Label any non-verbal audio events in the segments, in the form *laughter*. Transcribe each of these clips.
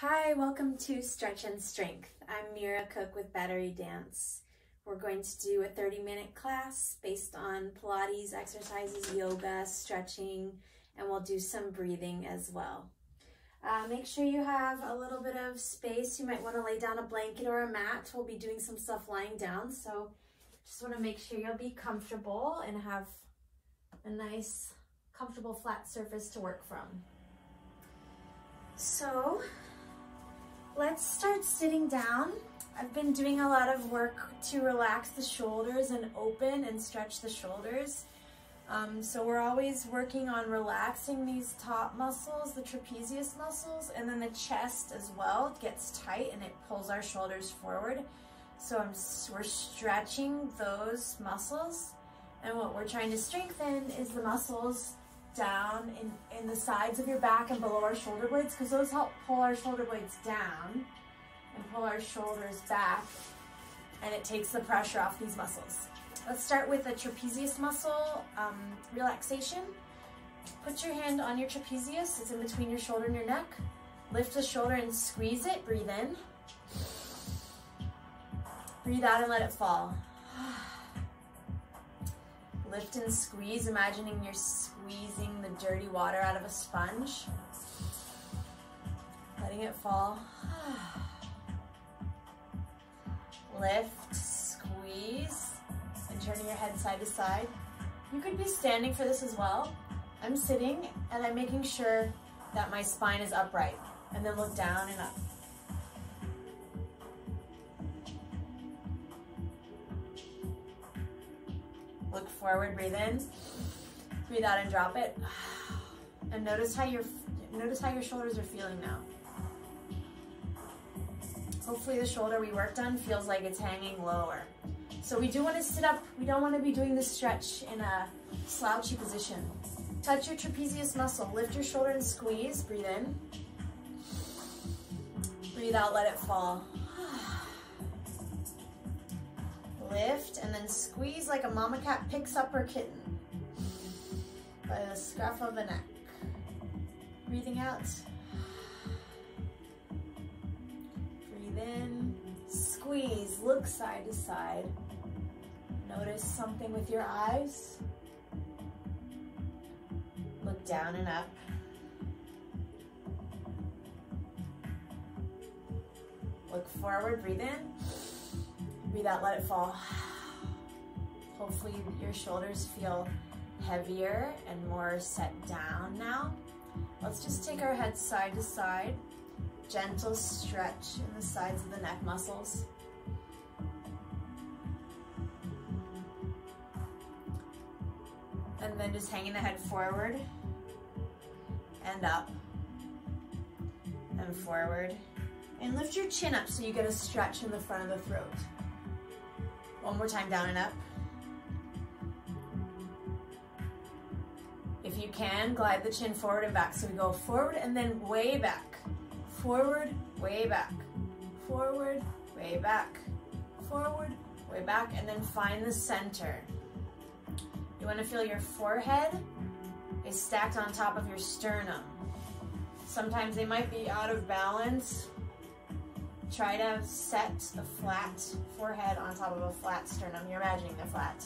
Hi, welcome to Stretch and Strength. I'm Mira Cook with Battery Dance. We're going to do a 30 minute class based on Pilates exercises, yoga, stretching, and we'll do some breathing as well. Uh, make sure you have a little bit of space. You might want to lay down a blanket or a mat. We'll be doing some stuff lying down, so just want to make sure you'll be comfortable and have a nice, comfortable flat surface to work from. So let's start sitting down. I've been doing a lot of work to relax the shoulders and open and stretch the shoulders. Um, so we're always working on relaxing these top muscles, the trapezius muscles, and then the chest as well it gets tight and it pulls our shoulders forward. So I'm, we're stretching those muscles. And what we're trying to strengthen is the muscles down in, in the sides of your back and below our shoulder blades because those help pull our shoulder blades down and pull our shoulders back and it takes the pressure off these muscles. Let's start with the trapezius muscle um, relaxation. Put your hand on your trapezius, it's in between your shoulder and your neck. Lift the shoulder and squeeze it, breathe in. Breathe out and let it fall. *sighs* Lift and squeeze, imagining you're squeezing the dirty water out of a sponge. Letting it fall. *sighs* Lift, squeeze, and turning your head side to side. You could be standing for this as well. I'm sitting and I'm making sure that my spine is upright and then look down and up. Look forward, breathe in. Breathe out and drop it. *sighs* And notice how your notice how your shoulders are feeling now. Hopefully the shoulder we worked on feels like it's hanging lower. So we do want to sit up. We don't want to be doing this stretch in a slouchy position. Touch your trapezius muscle. Lift your shoulder and squeeze. Breathe in. Breathe out, let it fall. Lift and then squeeze like a mama cat picks up her kitten by the scruff of the neck. Breathing out. Breathe in, squeeze, look side to side. Notice something with your eyes. Look down and up. Look forward, breathe in. Breathe out, let it fall. *sighs* Hopefully your shoulders feel heavier and more set down now. Let's just take our head side to side. Gentle stretch in the sides of the neck muscles. And then just hanging the head forward and up and forward. And lift your chin up so you get a stretch in the front of the throat. One more time, down and up. If you can, glide the chin forward and back. So we go forward and then way back. Forward, way back. Forward, way back. Forward, way back. And then find the center. You wanna feel your forehead is stacked on top of your sternum. Sometimes they might be out of balance Try to set the flat forehead on top of a flat sternum. You're imagining they're flat.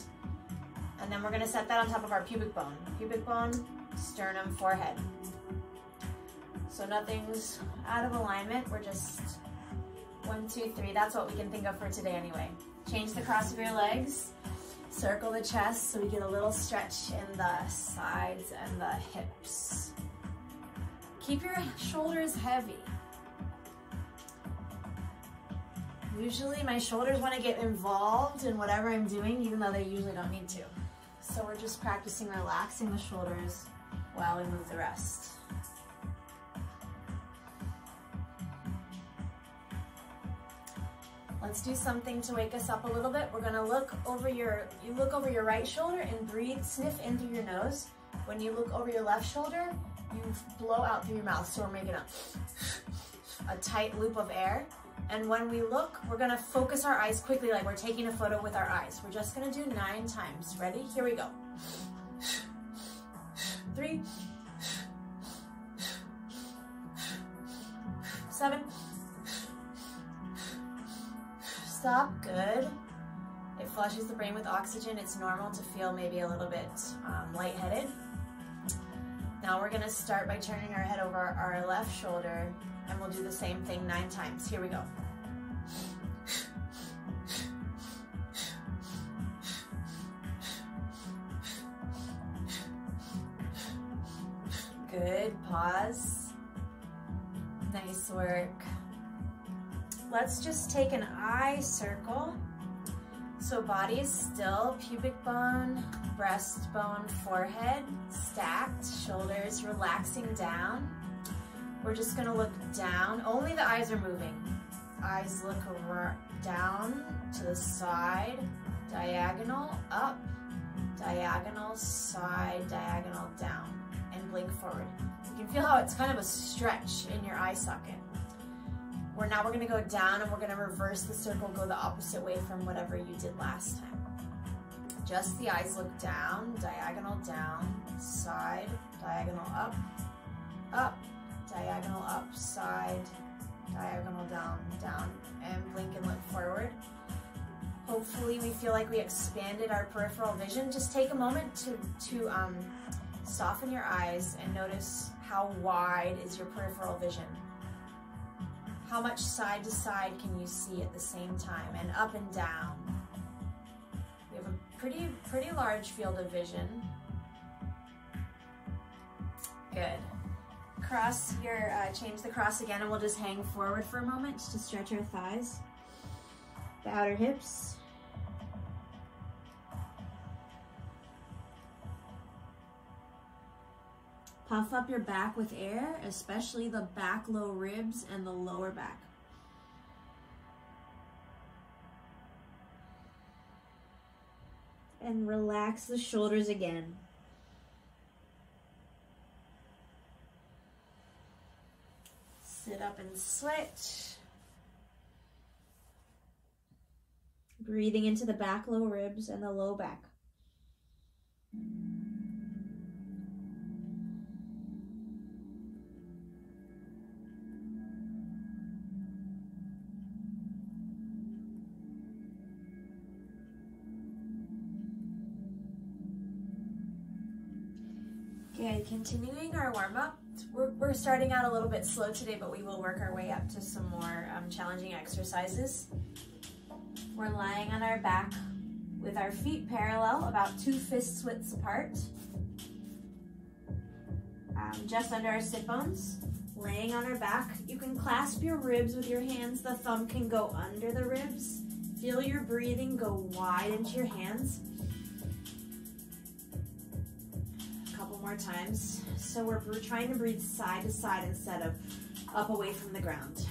And then we're gonna set that on top of our pubic bone. Pubic bone, sternum, forehead. So nothing's out of alignment. We're just one, two, three. That's what we can think of for today anyway. Change the cross of your legs. Circle the chest so we get a little stretch in the sides and the hips. Keep your shoulders heavy. Usually my shoulders want to get involved in whatever I'm doing, even though they usually don't need to. So we're just practicing relaxing the shoulders while we move the rest. Let's do something to wake us up a little bit. We're gonna look over your, you look over your right shoulder and breathe, sniff in through your nose. When you look over your left shoulder, you blow out through your mouth. So we're making a, a tight loop of air. And when we look, we're gonna focus our eyes quickly like we're taking a photo with our eyes. We're just gonna do nine times. Ready? Here we go. Three, seven. Stop, good. It flushes the brain with oxygen. It's normal to feel maybe a little bit um, lightheaded. Now we're gonna start by turning our head over our left shoulder and we'll do the same thing nine times. Here we go. Good, pause. Nice work. Let's just take an eye circle. So body is still, pubic bone, breastbone, forehead, stacked, shoulders relaxing down. We're just gonna look down, only the eyes are moving. Eyes look down to the side, diagonal, up, diagonal, side, diagonal, down and blink forward. You can feel how it's kind of a stretch in your eye socket. We're now we're gonna go down and we're gonna reverse the circle, go the opposite way from whatever you did last time. Just the eyes look down, diagonal down, side, diagonal up, up, diagonal up, side, diagonal down, down, and blink and look forward. Hopefully we feel like we expanded our peripheral vision. Just take a moment to, to um, Soften your eyes and notice how wide is your peripheral vision. How much side to side can you see at the same time and up and down? We have a pretty, pretty large field of vision. Good. Cross your, uh, change the cross again and we'll just hang forward for a moment to stretch our thighs. The outer hips. Puff up your back with air, especially the back low ribs and the lower back. And relax the shoulders again. Sit up and switch. Breathing into the back low ribs and the low back. Good, continuing our warm up. We're, we're starting out a little bit slow today, but we will work our way up to some more um, challenging exercises. We're lying on our back with our feet parallel, about two fist widths apart. Um, just under our sit bones, laying on our back. You can clasp your ribs with your hands. The thumb can go under the ribs. Feel your breathing go wide into your hands. A couple more times. So we're, we're trying to breathe side to side instead of up away from the ground.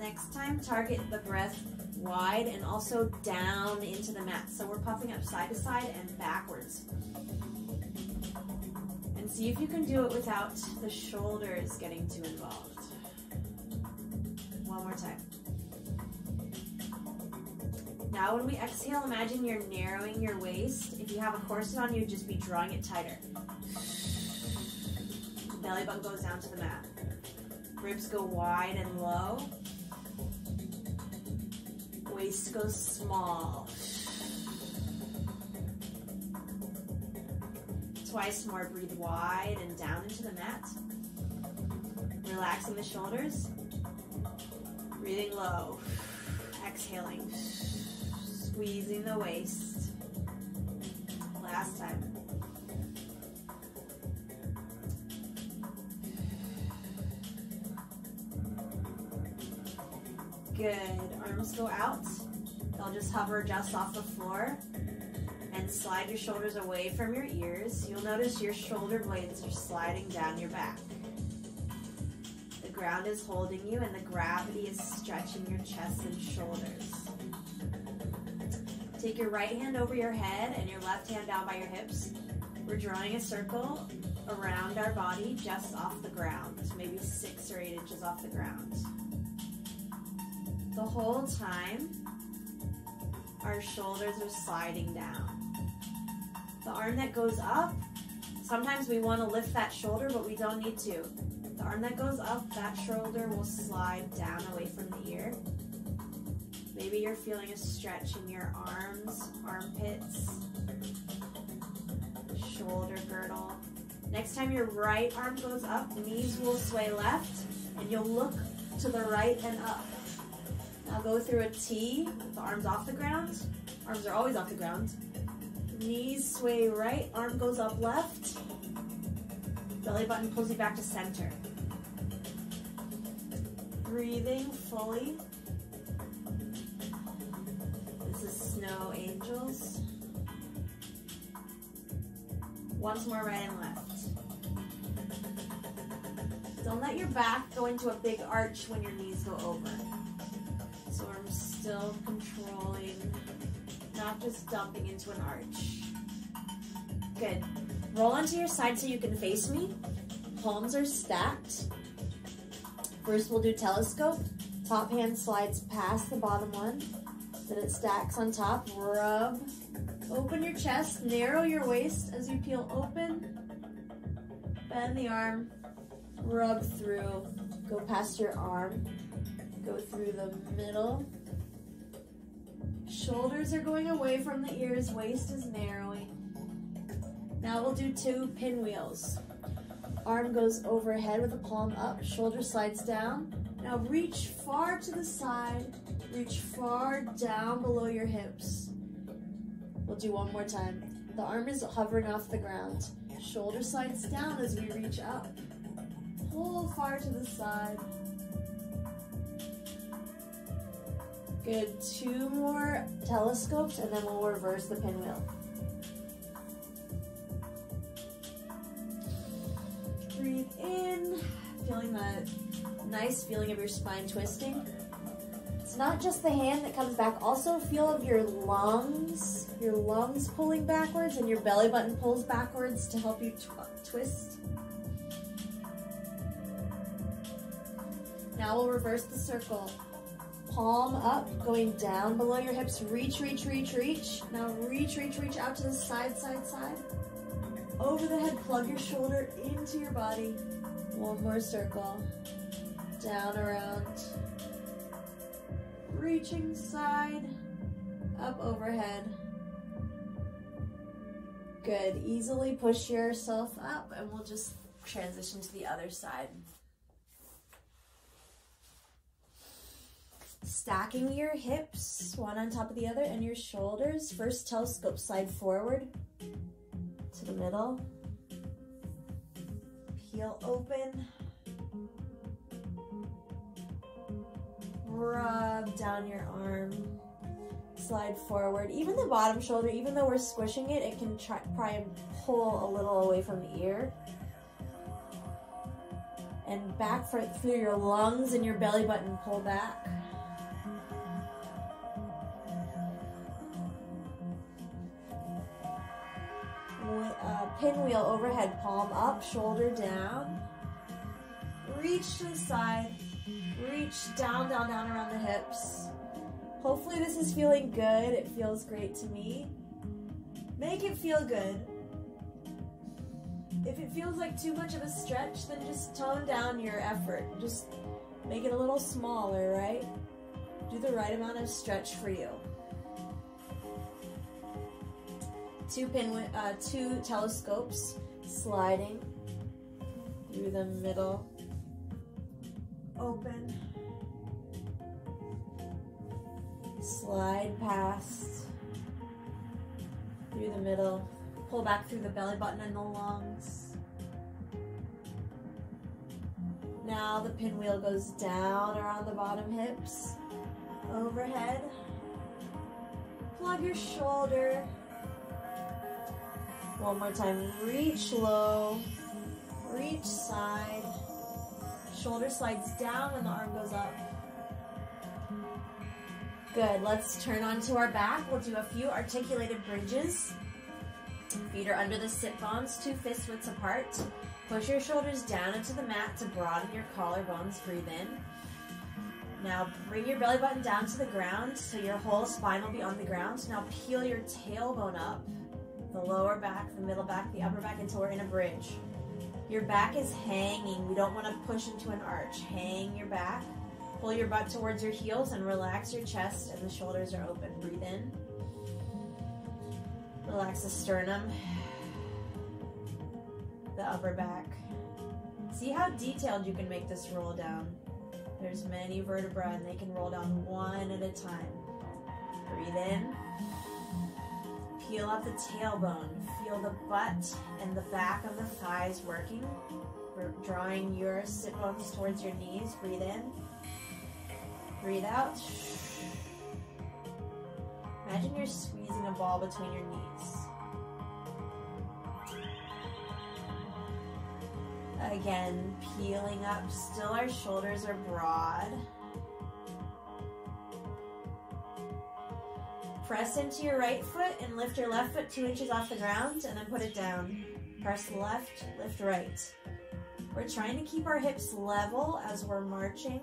Next time, target the breath wide and also down into the mat. So we're puffing up side to side and backwards. And see if you can do it without the shoulders getting too involved. Now when we exhale, imagine you're narrowing your waist. If you have a corset on, you'd just be drawing it tighter. Belly button goes down to the mat. Ribs go wide and low. Waist goes small. Twice more, breathe wide and down into the mat. Relaxing the shoulders. Breathing low. Exhaling squeezing the waist. Last time. Good. Arms go out. They'll just hover just off the floor. And slide your shoulders away from your ears. You'll notice your shoulder blades are sliding down your back. The ground is holding you and the gravity is stretching your chest and shoulders. Take your right hand over your head and your left hand down by your hips. We're drawing a circle around our body just off the ground, maybe six or eight inches off the ground. The whole time, our shoulders are sliding down. The arm that goes up, sometimes we want to lift that shoulder, but we don't need to. The arm that goes up, that shoulder will slide down away from the ear. Maybe you're feeling a stretch in your arms, armpits, shoulder girdle. Next time your right arm goes up, knees will sway left, and you'll look to the right and up. Now go through a T, the arms off the ground. Arms are always off the ground. Knees sway right, arm goes up left. Belly button pulls you back to center. Breathing fully. Snow Angels. Once more right and left. Don't let your back go into a big arch when your knees go over. So I'm still controlling, not just dumping into an arch. Good. Roll onto your side so you can face me. Palms are stacked. First we'll do telescope. Top hand slides past the bottom one. Then it stacks on top. Rub. Open your chest. Narrow your waist as you peel open. Bend the arm. Rub through. Go past your arm. Go through the middle. Shoulders are going away from the ears. Waist is narrowing. Now we'll do two pinwheels. Arm goes overhead with the palm up, shoulder slides down. Now reach far to the side, reach far down below your hips. We'll do one more time. The arm is hovering off the ground. Shoulder slides down as we reach up. Pull far to the side. Good, two more telescopes and then we'll reverse the pinwheel. Breathe in, feeling that nice feeling of your spine twisting. It's not just the hand that comes back, also feel of your lungs, your lungs pulling backwards and your belly button pulls backwards to help you tw twist. Now we'll reverse the circle. Palm up, going down below your hips. Reach, reach, reach, reach. Now reach, reach, reach out to the side, side, side. Over the head, plug your shoulder into your body. One more circle. Down, around. Reaching side, up overhead. Good. Easily push yourself up and we'll just transition to the other side. Stacking your hips, one on top of the other, and your shoulders. First telescope, slide forward to the middle. Peel open. Rub down your arm. Slide forward. Even the bottom shoulder, even though we're squishing it, it can try, try and pull a little away from the ear. And back for, through your lungs and your belly button, pull back. pinwheel overhead, palm up, shoulder down. Reach to the side, reach down, down, down around the hips. Hopefully this is feeling good. It feels great to me. Make it feel good. If it feels like too much of a stretch, then just tone down your effort. Just make it a little smaller, right? Do the right amount of stretch for you. two pin, uh, two telescopes sliding through the middle. Open. Slide past through the middle. Pull back through the belly button and the lungs. Now the pinwheel goes down around the bottom hips, overhead. Plug your shoulder one more time. Reach low. Reach side. Shoulder slides down when the arm goes up. Good. Let's turn onto our back. We'll do a few articulated bridges. Feet are under the sit bones, two fist widths apart. Push your shoulders down into the mat to broaden your collarbones. Breathe in. Now bring your belly button down to the ground so your whole spine will be on the ground. Now peel your tailbone up the lower back, the middle back, the upper back until we're in a bridge. Your back is hanging. We don't want to push into an arch. Hang your back. Pull your butt towards your heels and relax your chest and the shoulders are open. Breathe in. Relax the sternum, the upper back. See how detailed you can make this roll down. There's many vertebrae and they can roll down one at a time. Breathe in. Peel up the tailbone. Feel the butt and the back of the thighs working. We're drawing your sit bones towards your knees. Breathe in. Breathe out. Imagine you're squeezing a ball between your knees. Again, peeling up. Still our shoulders are broad. Press into your right foot and lift your left foot two inches off the ground and then put it down. Press left, lift right. We're trying to keep our hips level as we're marching,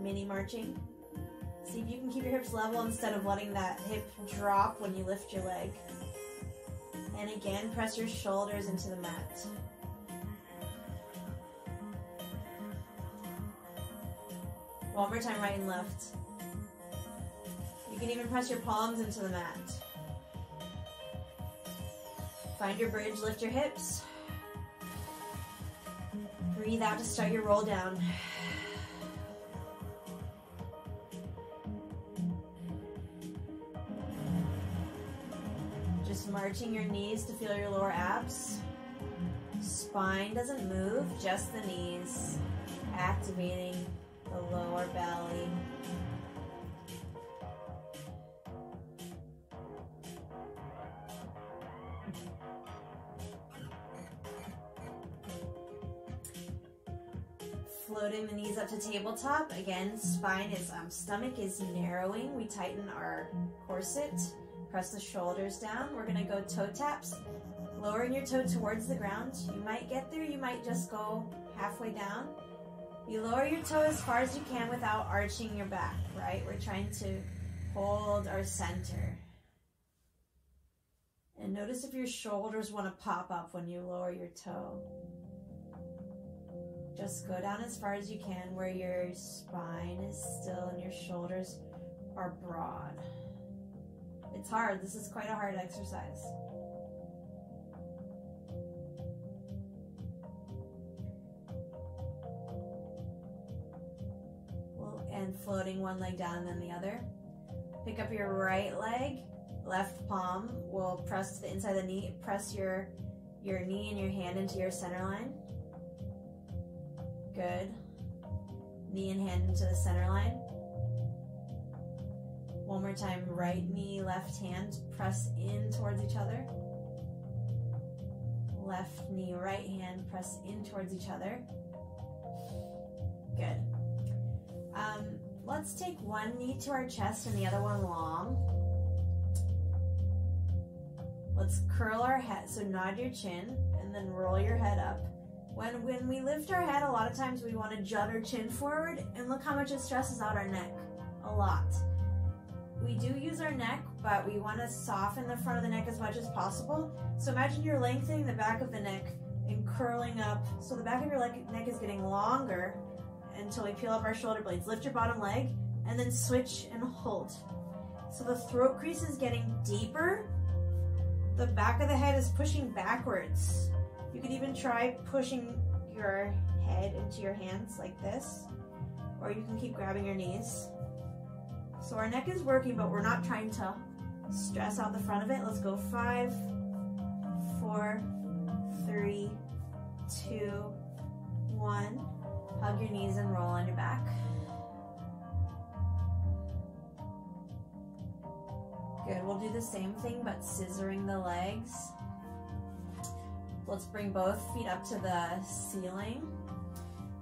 mini marching. See if you can keep your hips level instead of letting that hip drop when you lift your leg. And again, press your shoulders into the mat. One more time, right and left. You can even press your palms into the mat. Find your bridge, lift your hips. Breathe out to start your roll down. Marching your knees to feel your lower abs. Spine doesn't move, just the knees. Activating the lower belly. Floating the knees up to tabletop. Again, spine is, um, stomach is narrowing. We tighten our corset. Press the shoulders down. We're gonna go toe taps. Lowering your toe towards the ground. You might get there, you might just go halfway down. You lower your toe as far as you can without arching your back, right? We're trying to hold our center. And notice if your shoulders want to pop up when you lower your toe. Just go down as far as you can where your spine is still and your shoulders are broad. It's hard. This is quite a hard exercise. And floating one leg down and then the other. Pick up your right leg, left palm will press to the inside of the knee. Press your, your knee and your hand into your center line. Good. Knee and hand into the center line. One more time, right knee, left hand, press in towards each other. Left knee, right hand, press in towards each other. Good. Um, let's take one knee to our chest and the other one long. Let's curl our head, so nod your chin and then roll your head up. When, when we lift our head, a lot of times we want to jut our chin forward and look how much it stresses out our neck. A lot. We do use our neck, but we want to soften the front of the neck as much as possible. So imagine you're lengthening the back of the neck and curling up. So the back of your neck is getting longer until we peel up our shoulder blades. Lift your bottom leg and then switch and hold. So the throat crease is getting deeper. The back of the head is pushing backwards. You could even try pushing your head into your hands like this, or you can keep grabbing your knees. So our neck is working, but we're not trying to stress out the front of it. Let's go five, four, three, two, one. Hug your knees and roll on your back. Good, we'll do the same thing, but scissoring the legs. Let's bring both feet up to the ceiling.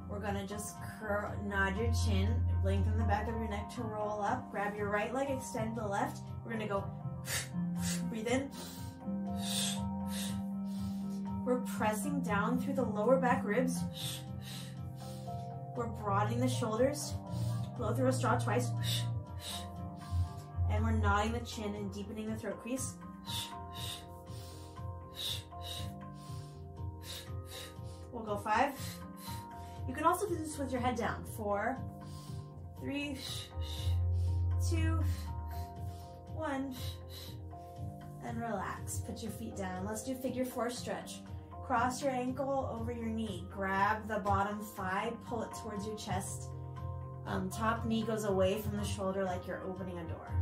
We're gonna just curl, nod your chin, lengthen the back of your neck to roll up, grab your right leg, extend the left. We're gonna go, *laughs* breathe in. We're pressing down through the lower back ribs. We're broadening the shoulders, blow through a straw twice. And we're nodding the chin and deepening the throat crease. We'll go five planks with your head down. Four, three, two, one, and relax. Put your feet down. Let's do figure four stretch. Cross your ankle over your knee. Grab the bottom thigh, pull it towards your chest. Um, top knee goes away from the shoulder like you're opening a door.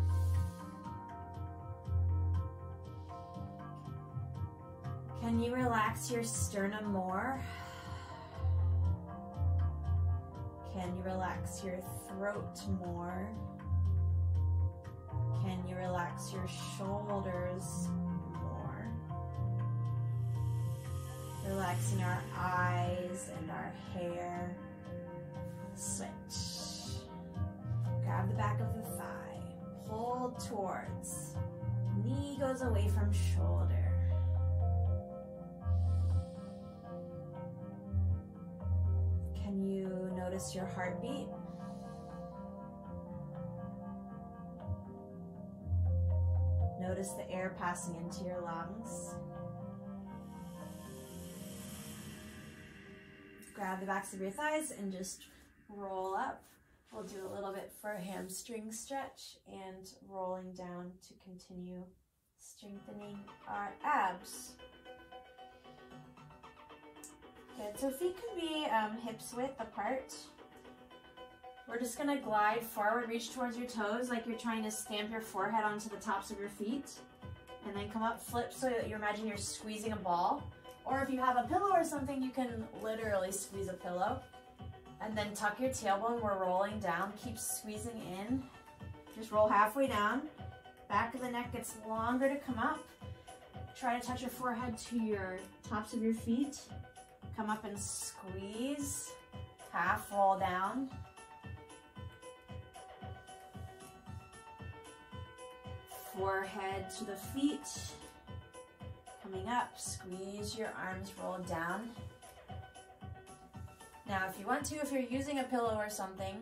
Can you relax your sternum more? Can you relax your throat more? Can you relax your shoulders more? Relaxing our eyes and our hair. Switch. Grab the back of the thigh. Pull towards. Knee goes away from shoulder. Notice your heartbeat? Notice the air passing into your lungs. Grab the backs of your thighs and just roll up. We'll do a little bit for a hamstring stretch and rolling down to continue strengthening our abs. Good, so feet can be um, hips width apart. We're just gonna glide forward, reach towards your toes like you're trying to stamp your forehead onto the tops of your feet. And then come up, flip so that you imagine you're squeezing a ball. Or if you have a pillow or something, you can literally squeeze a pillow. And then tuck your tailbone, we're rolling down, keep squeezing in. Just roll halfway down. Back of the neck gets longer to come up. Try to touch your forehead to your tops of your feet. Come up and squeeze. Half roll down. Forehead to the feet. Coming up, squeeze your arms, roll down. Now, if you want to, if you're using a pillow or something,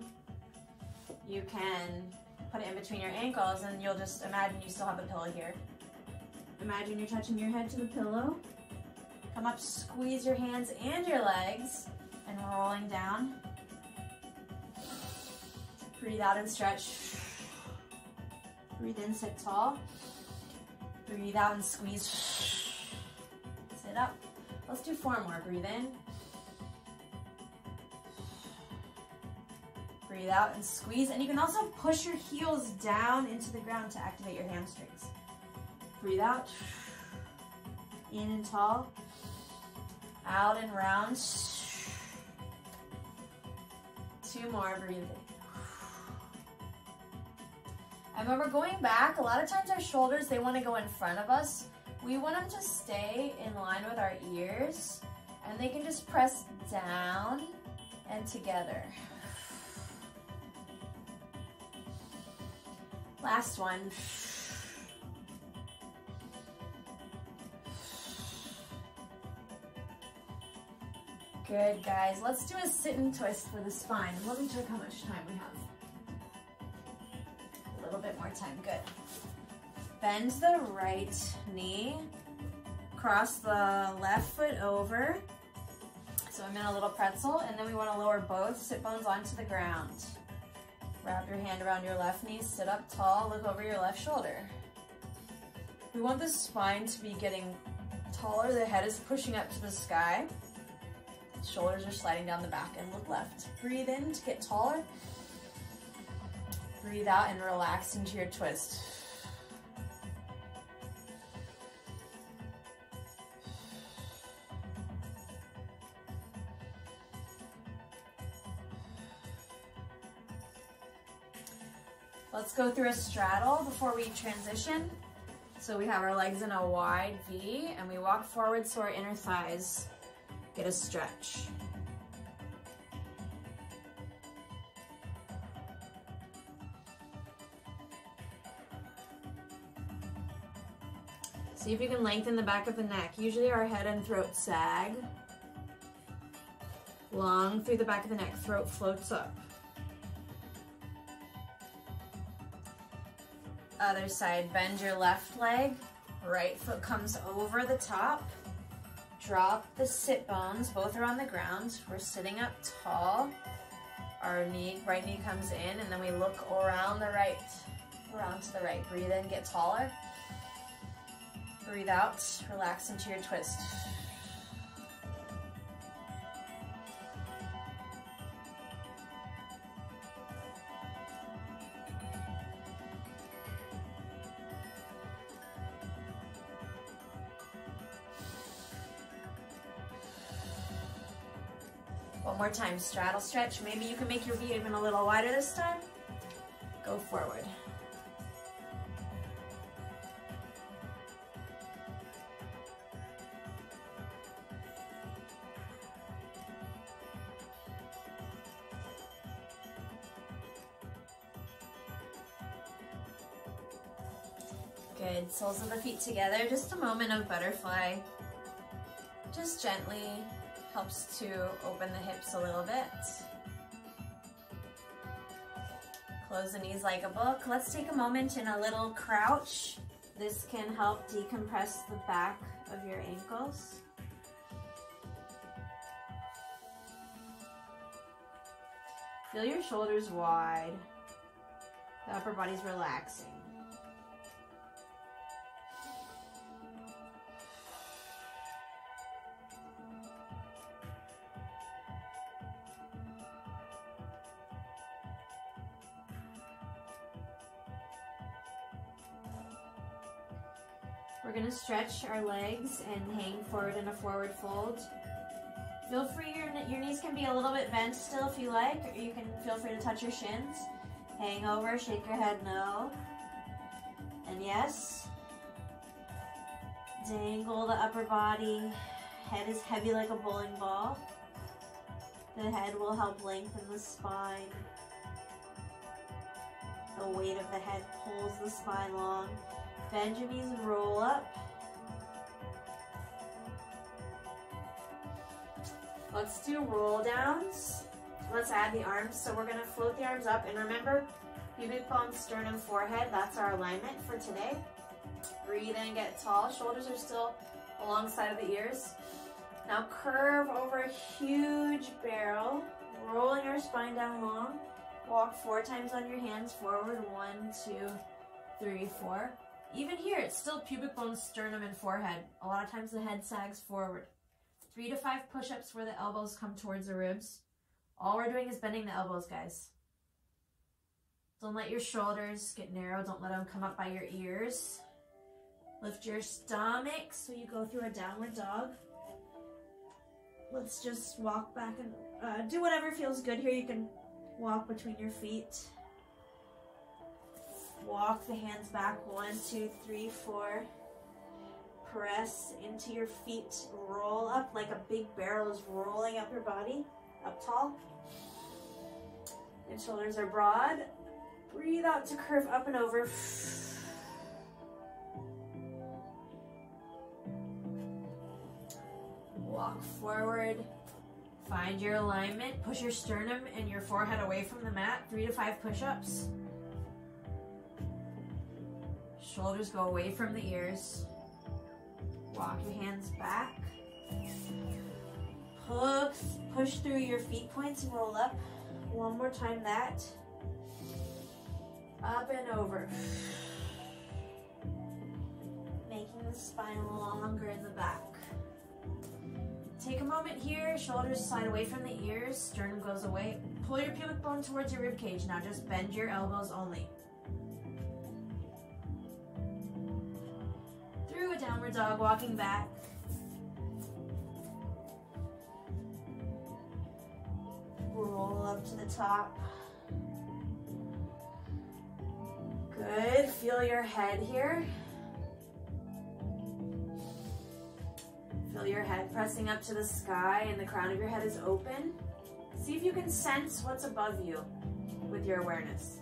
you can put it in between your ankles and you'll just imagine you still have a pillow here. Imagine you're touching your head to the pillow. Come up, squeeze your hands and your legs and rolling down. Breathe out and stretch. Breathe in, sit tall. Breathe out and squeeze. Sit up. Let's do four more. Breathe in. Breathe out and squeeze. And you can also push your heels down into the ground to activate your hamstrings. Breathe out. In and tall. Out and round. Two more. Breathe in. And when we're going back, a lot of times our shoulders, they want to go in front of us. We want them to stay in line with our ears and they can just press down and together. Last one. Good, guys. Let's do a sit and twist for the spine. Let me check how much time we have. A little bit more time. Good. Bend the right knee. Cross the left foot over. So I'm in a little pretzel, and then we want to lower both sit bones onto the ground. Wrap your hand around your left knee, sit up tall, look over your left shoulder. We want the spine to be getting taller, the head is pushing up to the sky. Shoulders are sliding down the back and look left. Breathe in to get taller. Breathe out and relax into your twist. Let's go through a straddle before we transition. So we have our legs in a wide V and we walk forward so our inner thighs get a stretch. See if you can lengthen the back of the neck. Usually our head and throat sag. Long through the back of the neck, throat floats up. Other side, bend your left leg. Right foot comes over the top. Drop the sit bones, both are on the ground. We're sitting up tall. Our knee, right knee comes in and then we look around the right, around to the right. Breathe in, get taller. Breathe out, relax into your twist. One more time, straddle stretch. Maybe you can make your V even a little wider this time. Go forward. Good, soles of the feet together. Just a moment of butterfly. Just gently helps to open the hips a little bit. Close the knees like a book. Let's take a moment in a little crouch. This can help decompress the back of your ankles. Feel your shoulders wide. The upper body's relaxing. We're gonna stretch our legs and hang forward in a forward fold. Feel free, your, your knees can be a little bit bent still if you like, or you can feel free to touch your shins. Hang over, shake your head no. And yes, dangle the upper body. Head is heavy like a bowling ball. The head will help lengthen the spine. The weight of the head pulls the spine long. And roll up. Let's do roll downs. Let's add the arms. So we're gonna float the arms up and remember, pubic bone, sternum, forehead, that's our alignment for today. Breathe in, get tall. Shoulders are still alongside of the ears. Now curve over a huge barrel, rolling our spine down long. Walk four times on your hands forward. One, two, three, four. Even here, it's still pubic bone, sternum, and forehead. A lot of times the head sags forward. Three to five push-ups where the elbows come towards the ribs. All we're doing is bending the elbows, guys. Don't let your shoulders get narrow. Don't let them come up by your ears. Lift your stomach so you go through a downward dog. Let's just walk back and uh, do whatever feels good here. You can walk between your feet. Walk the hands back. One, two, three, four. Press into your feet. Roll up like a big barrel is rolling up your body. Up tall. And shoulders are broad. Breathe out to curve up and over. Walk forward. Find your alignment. Push your sternum and your forehead away from the mat. Three to five push-ups. Shoulders go away from the ears. Walk your hands back. Push, push through your feet points and roll up. One more time that. Up and over. Making the spine longer in the back. Take a moment here, shoulders slide away from the ears, sternum goes away. Pull your pubic bone towards your rib cage. Now just bend your elbows only. Dog, walking back. Roll up to the top. Good, feel your head here. Feel your head pressing up to the sky and the crown of your head is open. See if you can sense what's above you with your awareness.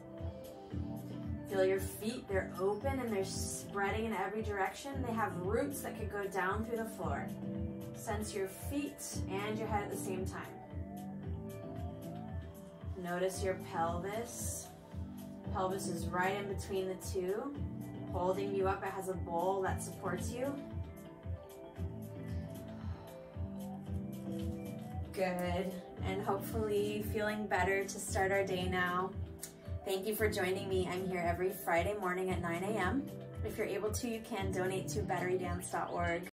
Feel your feet, they're open and they're spreading in every direction. They have roots that could go down through the floor. Sense your feet and your head at the same time. Notice your pelvis. Pelvis is right in between the two, holding you up. It has a bowl that supports you. Good. And hopefully feeling better to start our day now. Thank you for joining me. I'm here every Friday morning at 9 a.m. If you're able to, you can donate to batterydance.org.